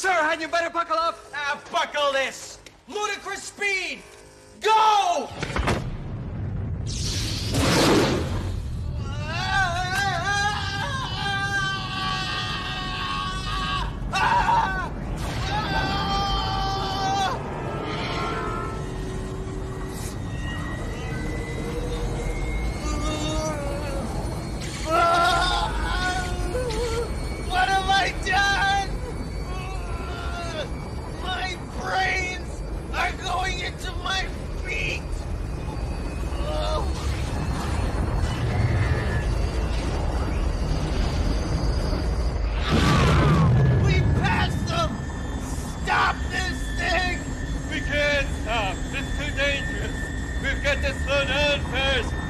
Sir, hadn't you better buckle up? Ah, buckle this! Ludicrous speed! Go! What have I done? get this Flanellen first.